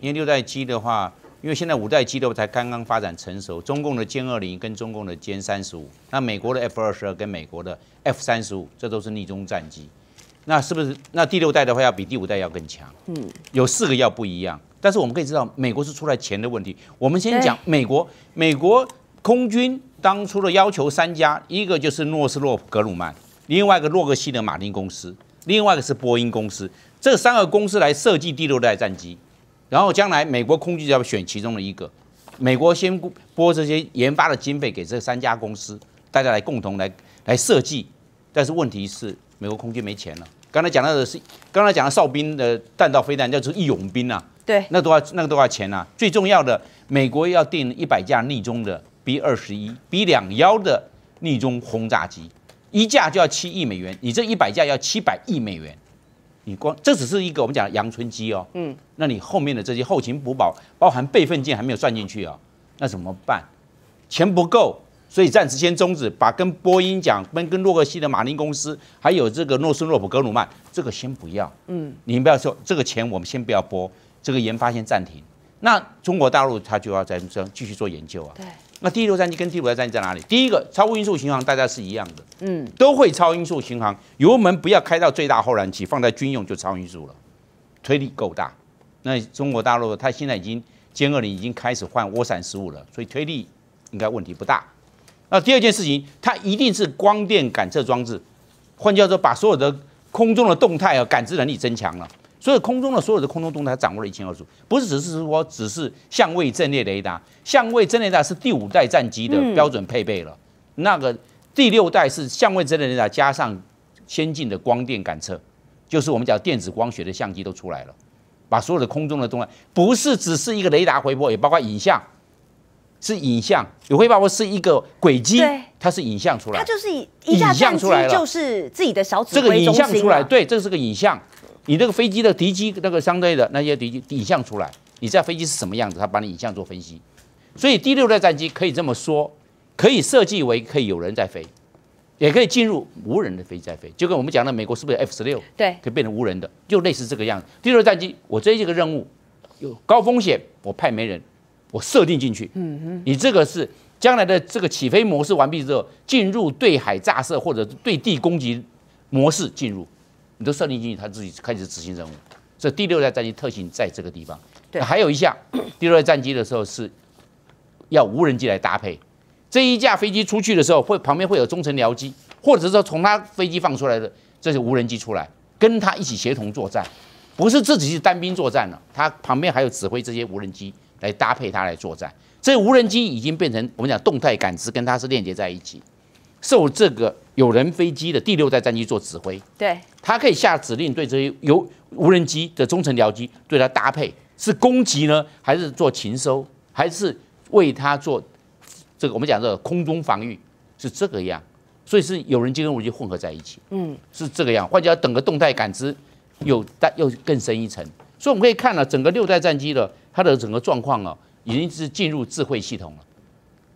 因为六代机的话，因为现在五代机都才刚刚发展成熟，中共的歼二零跟中共的歼三十五，那美国的 F 二十二跟美国的 F 三十五，这都是逆中战机。那是不是那第六代的话要比第五代要更强？嗯，有四个要不一样，但是我们可以知道，美国是出来钱的问题。我们先讲美国，美国空军当初的要求三家，一个就是诺斯洛普格鲁曼，另外一个洛克希德马丁公司，另外一个是波音公司，这三个公司来设计第六代战机，然后将来美国空军要选其中的一个，美国先拨这些研发的经费给这三家公司，大家来共同来来设计，但是问题是美国空军没钱了。刚才讲到的是，刚才讲的哨兵的弹道飞弹叫做义勇兵啊，对，那多少那个多少钱啊。最重要的，美国要订一百架逆中的 B 二十一、B 两幺的逆中轰炸机，一架就要七亿美元，你这一百架要七百亿美元。你光这只是一个我们讲的阳春机哦，嗯，那你后面的这些后勤补保，包含备份件还没有算进去哦，那怎么办？钱不够。所以暂时先终止，把跟波音讲，跟跟洛克希德马丁公司，还有这个诺斯洛普格鲁曼，这个先不要。嗯，你们不要说这个钱，我们先不要拨，这个研发先暂停。那中国大陆它就要在这继续做研究啊。对。那第六战机跟第五代战机在哪里？第一个超音速巡航大家是一样的，嗯，都会超音速巡航，油门不要开到最大后燃器，放在军用就超音速了，推力够大。那中国大陆它现在已经歼二零已经开始换涡扇十五了，所以推力应该问题不大。那第二件事情，它一定是光电感测装置，换句话说，把所有的空中的动态啊感知能力增强了。所以空中的所有的空中动态掌握了一清二楚，不是只是说只是相位阵列雷达，相位阵列雷达是第五代战机的标准配备了。那个第六代是相位阵列雷达加上先进的光电感测，就是我们讲电子光学的相机都出来了，把所有的空中的动态，不是只是一个雷达回波，也包括影像。是影像，有会报我是一个轨迹，它是影像出来，它就是一架战机就是自己的小指挥这个影像出来，对，这是个影像。你这个飞机的敌机那个相对的那些敌机影像出来，你在飞机是什么样子，他把你影像做分析。所以第六代战机可以这么说，可以设计为可以有人在飞，也可以进入无人的飞机在飞，就跟我们讲的美国是不是 F 十六？对，可以变成无人的，就类似这个样子。第六代战机，我这一个任务有高风险，我派没人。我设定进去，嗯哼，你这个是将来的这个起飞模式完毕之后，进入对海炸射或者对地攻击模式进入，你都设定进去，它自己开始执行任务。这第六代战机特性在这个地方。对，还有一项，第六代战机的时候是要无人机来搭配。这一架飞机出去的时候，会旁边会有中程僚机，或者是说从它飞机放出来的这些无人机出来，跟它一起协同作战，不是自己是单兵作战了，它旁边还有指挥这些无人机。来搭配它来作战，这无人机已经变成我们讲动态感知，跟它是链接在一起，受这个有人飞机的第六代战机做指挥。对，它可以下指令对这些有无人机的中程僚机对它搭配，是攻击呢，还是做勤收，还是为它做这个我们讲的空中防御，是这个样。所以是有人机跟无人机混合在一起，嗯，是这个样。或者要等个动态感知，又但又更深一层。所以我们可以看了整个六代战机的。它的整个状况啊，已经是进入智慧系统了。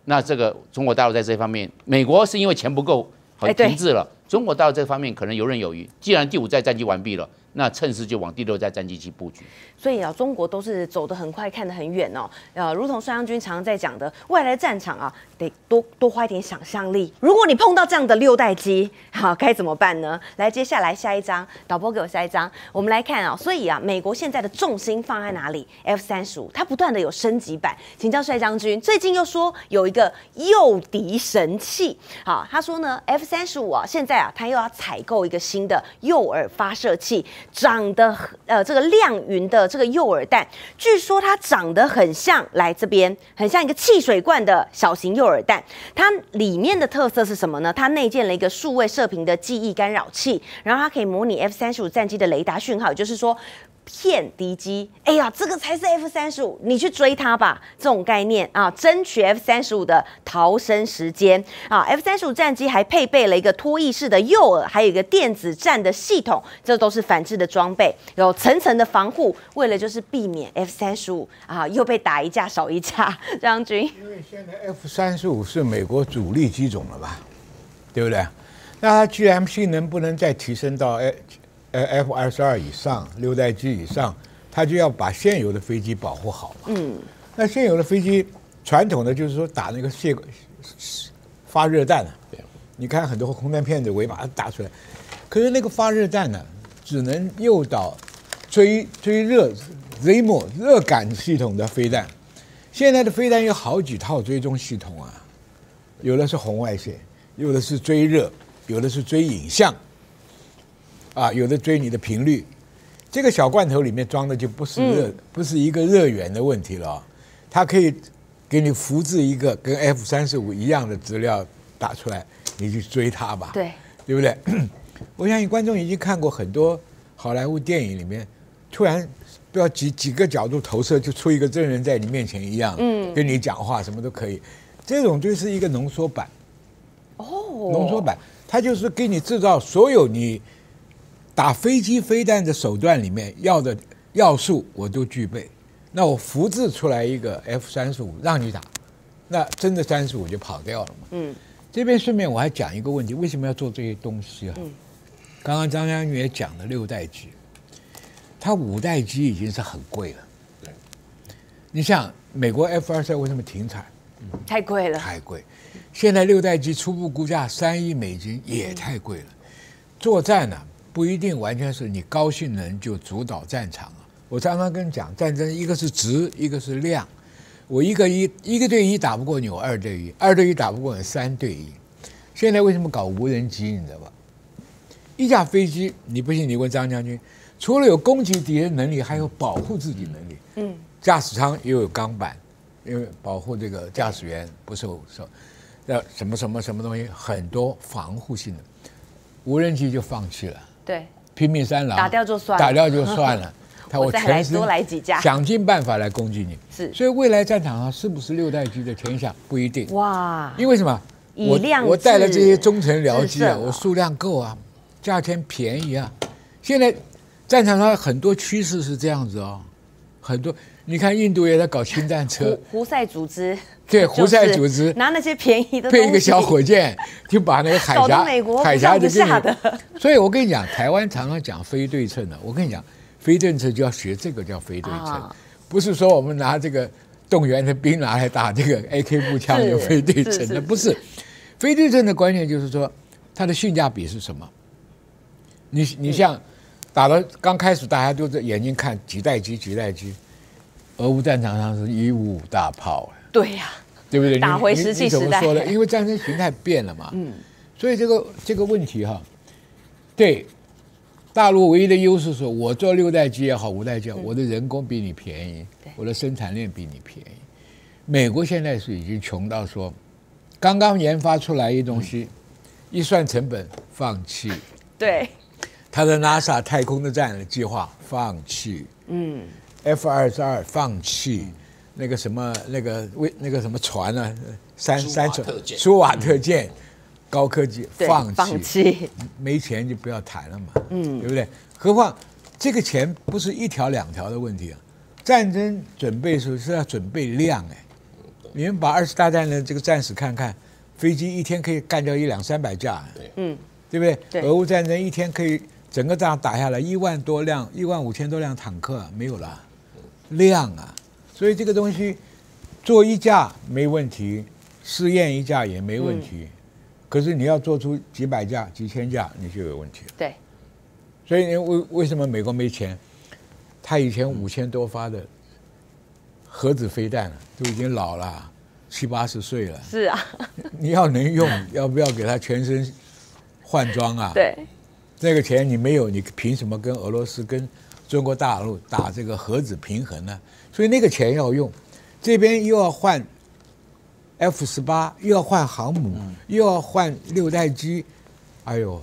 那这个中国大陆在这方面，美国是因为钱不够，好停滞了。中国大陆这方面可能游刃有余。既然第五代战机完毕了。那趁势就往第六代战机去布局，所以啊，中国都是走得很快，看得很远哦。呃，如同孙将军常常在讲的，未来战场啊，得多多花一点想象力。如果你碰到这样的六代机，好，该怎么办呢？来，接下来下一张，导播给我下一张，我们来看啊。所以啊，美国现在的重心放在哪里？F 三十五，它不断的有升级版。请教帅将军，最近又说有一个诱敌神器，好，他说呢，F 三十五啊，现在啊，他又要采购一个新的诱饵发射器。长得呃，这个亮云的这个诱饵弹，据说它长得很像，来这边很像一个汽水罐的小型诱饵弹。它里面的特色是什么呢？它内建了一个数位射频的记忆干扰器，然后它可以模拟 F 三十五战机的雷达讯号，也就是说。骗敌机，哎呀，这个才是 F 三十五，你去追它吧，这种概念啊，争取 F 三十五的逃生时间啊。F 三十五战机还配备了一个脱翼式的诱饵，还有一个电子战的系统，这都是反制的装备，有层层的防护，为了就是避免 F 三十五啊又被打一架少一架。将军，因为现在 F 三十五是美国主力机种了吧，对不对？那它 GM 性能不能再提升到哎呃，F 二十二以上，六代机以上，它就要把现有的飞机保护好嘛。嗯，那现有的飞机传统的就是说打那个泄发热弹啊，你看很多空弹片子尾巴打出来，可是那个发热弹呢，只能诱导追追热 ZMO 热感系统的飞弹。现在的飞弹有好几套追踪系统啊，有的是红外线，有的是追热，有的是追影像，啊，有的追你的频率。这个小罐头里面装的就不是热，不是一个热源的问题了，它可以给你复制一个跟 F 三十五一样的资料打出来，你去追它吧，对，对不对？我相信观众已经看过很多好莱坞电影里面，突然。不要几几个角度投射，就出一个真人在你面前一样，嗯，跟你讲话什么都可以。这种就是一个浓缩版，哦，浓缩版，它就是给你制造所有你打飞机飞弹的手段里面要的要素，我都具备。那我复制出来一个 F 三十五让你打，那真的三十五就跑掉了嘛？嗯，这边顺便我还讲一个问题，为什么要做这些东西啊？嗯，刚刚张将军也讲了六代机。它五代机已经是很贵了，对。你像美国 F 二三为什么停产？太贵了。太贵。现在六代机初步估价三亿美金，也太贵了。作战呢，不一定完全是你高性能就主导战场啊。我常常跟你讲，战争一个是值，一个是量。我一个一一个对一打不过你，我二对一；二对一打不过你，三对一。现在为什么搞无人机？你知道吧？一架飞机，你不信你问张将军。除了有攻击敌人能力，还有保护自己能力。嗯，驾驶舱又有钢板，因为保护这个驾驶员不受受，要什么什么什么东西，很多防护性的。无人机就放弃了，对，拼命三郎打掉就算了，打掉就算了。他我再来多来几家，想尽办法来攻击你。是，所以未来战场上是不是六代机的天下不一定。哇，因为什么？我我带了这些忠诚僚机啊，我数量够啊，价钱便宜啊，现在。战场上很多趋势是这样子哦，很多你看印度也在搞氢弹车，胡塞组织。对胡塞组织。拿那些便宜的配一个小火箭就把那个海峡海峡就下的，所以我跟你讲，台湾常常讲非对称的，我跟你讲，非对称就要学这个叫非对称，不是说我们拿这个动员的兵拿来打这个 AK 步枪有非对称的，不是。非对称的关键就是说它的性价比是什么？你你像。打了刚开始，大家都在眼睛看几代机几代机，俄乌战场上是一五五大炮对呀，对不对？打回石器时代。因为战争形态变了嘛。嗯。所以这个这个问题哈，对大陆唯一的优势是，我做六代机也好，五代机，我的人工比你便宜，我的生产链比你便宜。美国现在是已经穷到说，刚刚研发出来一东西，一算成本放弃。对。他的 NASA 太空的站的计划放弃，嗯，F 二十二放弃，那个什么那个为那个什么船呢？三三船苏瓦特舰，高科技放弃，放弃，没钱就不要谈了嘛，嗯，对不对？何况这个钱不是一条两条的问题啊，战争准备时候是要准备量哎，你们把二次大战的这个战史看看，飞机一天可以干掉一两三百架，对，嗯，对不对？俄乌战争一天可以。整个仗打下来，一万多辆，一万五千多辆坦克没有了，量啊！所以这个东西做一架没问题，试验一架也没问题，可是你要做出几百架、几千架，你就有问题了。对。所以为为什么美国没钱？他以前五千多发的核子飞弹都已经老了，七八十岁了。是啊。你要能用，要不要给他全身换装啊？对。那个钱你没有，你凭什么跟俄罗斯、跟中国大陆打这个核子平衡呢？所以那个钱要用，这边又要换 F 十八，又要换航母，又要换六代机，哎呦，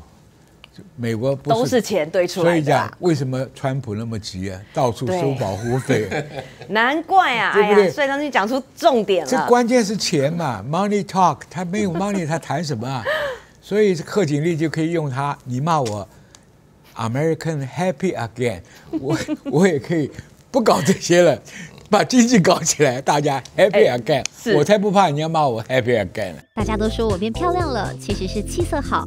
美国都是钱堆出来的。所以讲，为什么川普那么急啊？到处收保护费，难怪啊！哎呀，所以当你讲出重点了。这关键是钱嘛，money talk，他没有 money，他谈什么啊？所以贺锦丽就可以用他，你骂我，American happy again，我我也可以不搞这些了，把经济搞起来，大家 happy again，我才不怕人家骂我 happy again。大家都说我变漂亮了，其实是气色好。